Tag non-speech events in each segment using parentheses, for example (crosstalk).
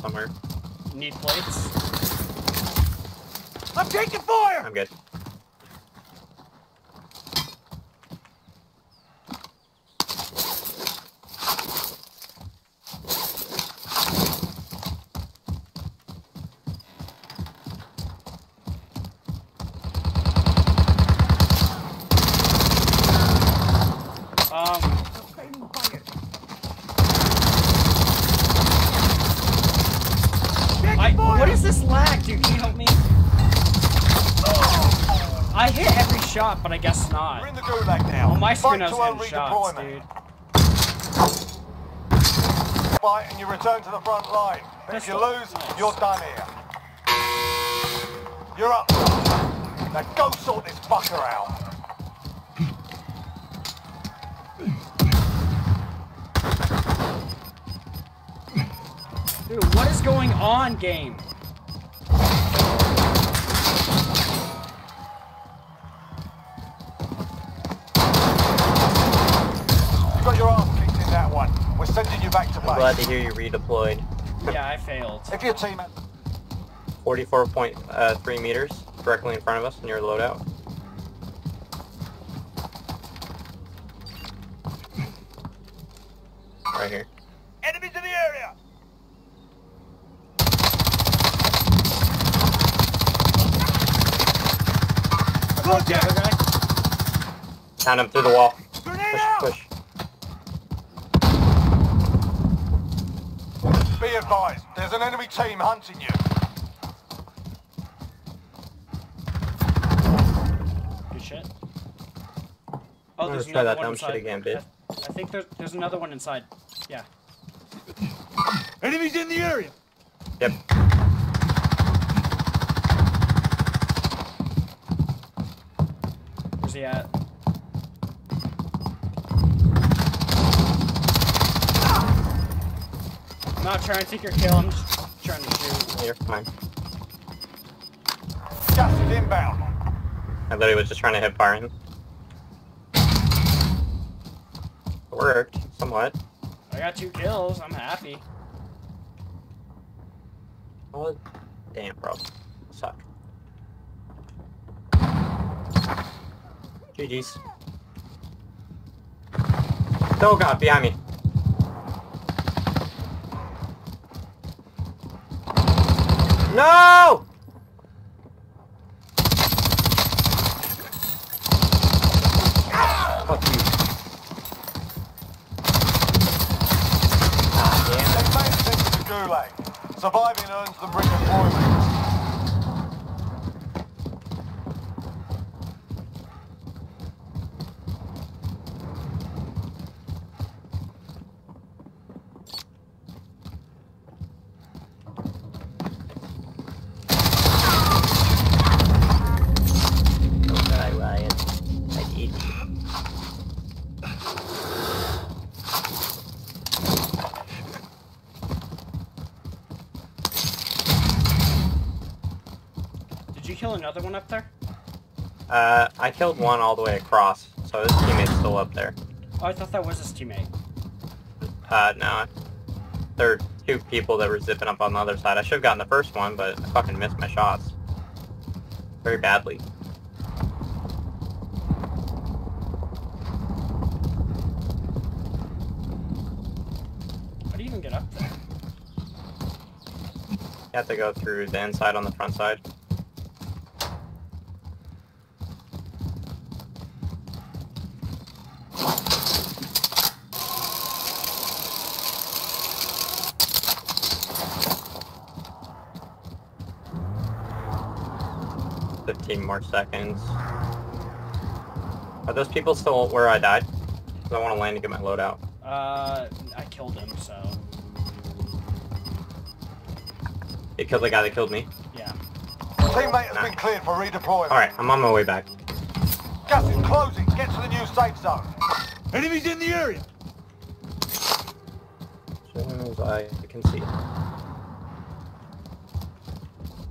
somewhere. Need plates? I'm taking fire! I'm good. Um, I, what is this lag, dude? Can you help me? I hit every shot, but I guess not. We're in the gulag now. On my screen, I Fight was to hitting our shots, dude. Fight and you return to the front line. If you lose, Nice. you're done here. You're up. Now go sort this fucker out. Dude, what is going on, game? Sending you back to I'm glad to hear you redeployed. Yeah, I failed. If your team 44.3 uh, meters directly in front of us near the loadout. Right here. enemies in the area. Broke the other guy? Found him through the wall. Grenade Push, out! push. Be advised, there's an enemy team hunting you. Good shit. Oh, I'm there's gonna try that one dumb shit again, bitch. I, I think there's there's another one inside. Yeah. Enemies in the area. Yep. Where's he at? Not trying to take your kill. I'm just trying to shoot. You're fine. Gas is inbound. I literally was just trying to hit fire him. It worked, somewhat. I got two kills. I'm happy. Oh, damn, bro. Suck. GG's. Oh god, behind me. No! Fuck you. Ah, damn it. They made it into the gulag. Surviving earns them redeployment. Don't die, Ryan. I eat you. Did up there? Uh, I killed one all the way across, so his teammate's still up there. Oh, I thought that was his teammate. Uh, no. There are two people that were zipping up on the other side. I should have gotten the first one, but I fucking missed my shots. Very badly. How do you even get up there? You have to go through the inside on the front side. Fifteen more seconds. Are those people still where I died? 'Cause I want to land to get my loadout. Uh, I killed him, so You killed the guy that killed me. yeah. Teammate has been cleared for redeployment. Alright, I'm on my way back. Gas is closing. Get to the new safe zone. Enemies in the area. As soon as I can see.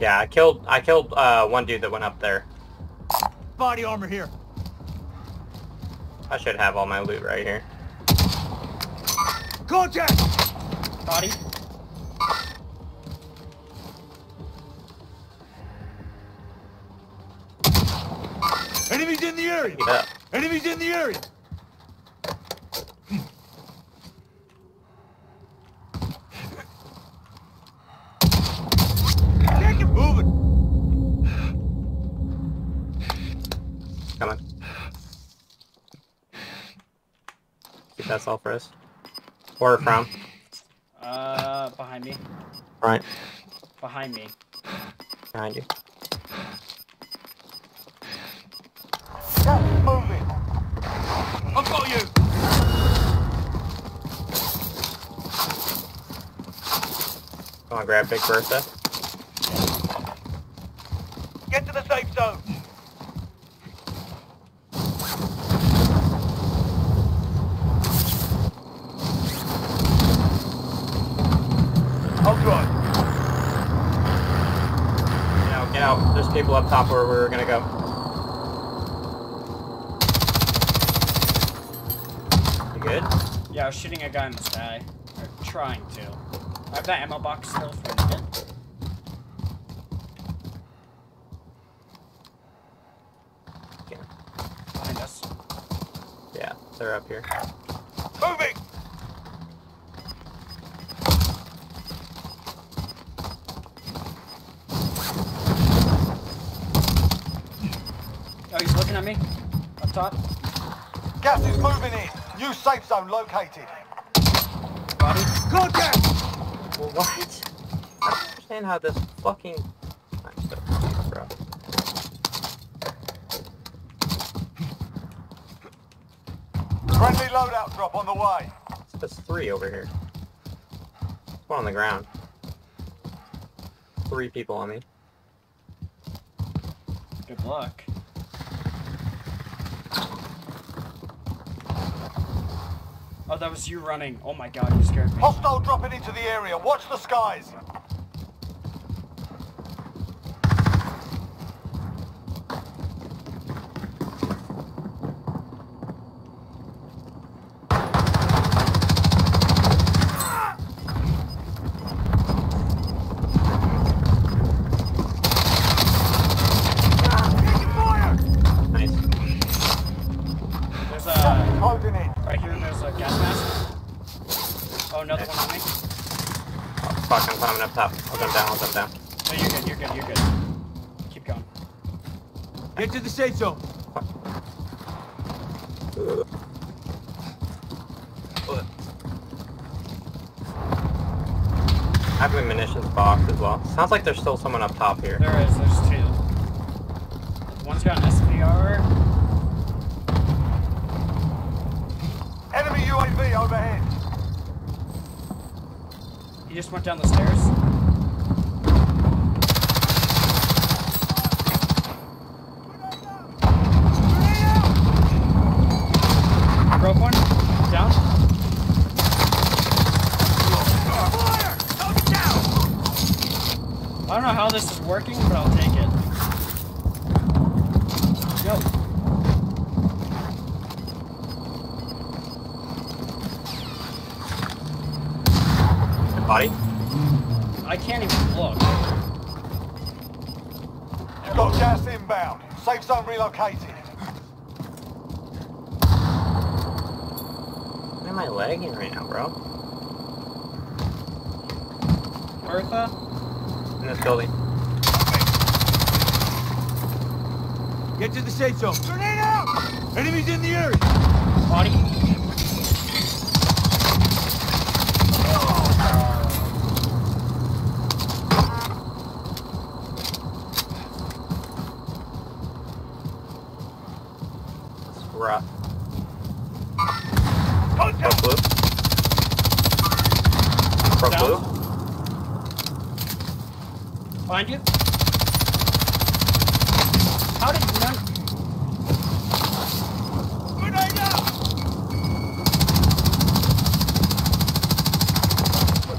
Yeah, I killed I killed uh, one dude that went up there. Body armor here. I should have all my loot right here. Contact! Body. Enemies in the area! Keep it up. Enemies in the area! Take it moving! Coming. Keep that self for us. Where from? Uh, behind me. Right. Behind me. Behind you. Gas is moving! I've got you! Come on, grab Big Bertha. Get to the safe zone! I'll drive. Get out, get out. There's people up top where we're gonna go. You good? Yeah, I was shooting a guy in the sky. Or trying to. I have that ammo box still for a minute. Yeah. Behind us. Yeah, they're up here. Moving! Oh, he's looking at? Up top? Gas is moving in. New safe zone located. Body? Contact! Well, what? I don't understand how this fucking... I'm so confused, bro. Friendly loadout drop on the way. It's just three over here. One on the ground. Three people on me. Good luck. Oh, that was you running. Oh my god, you scared me. Hostile dropping into the area. Watch the skies. Nice. There's a... Closing in. Right here, there's a gas mask. Oh, another one on me. Oh, fuck, I'm climbing up top. I'll jump down, I'll jump down. No, you're good, you're good, you're good. Keep going. Get to the safe zone. I have a munitions box as well. Sounds like there's still someone up top here. There is, there's two. One's got an SPR. Enemy UAV overhead. He just went down the stairs. Broke one. Down. I don't know how this is working, but I'll take it. Go. Body? I can't even look. Got gas inbound. Safe zone relocated. Why am I lagging right now, bro? Bertha? In this building. Get to the safe zone. Grenade out! Enemies in the area. Body? It's rough. Pro Contact! blue. Pro Down. blue. Find you? How did none... Grenade out!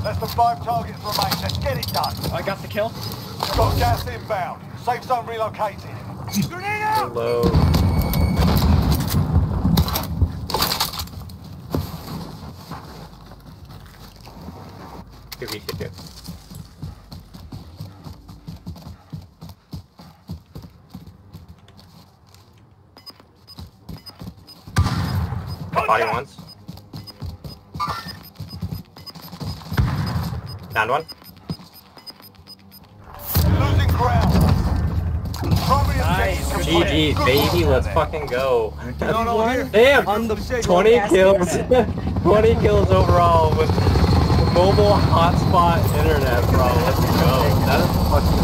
Less than five targets remain. Let's get it done. I got the kill. Got gas inbound. Safe zone relocated. Grenade out! Low. Body once. Down one. Losing ground. Nice. GG, baby, let's fucking go. Damn, 20 kills. (laughs) 20 kills overall with mobile hotspot internet, bro. Let's go. That is fucking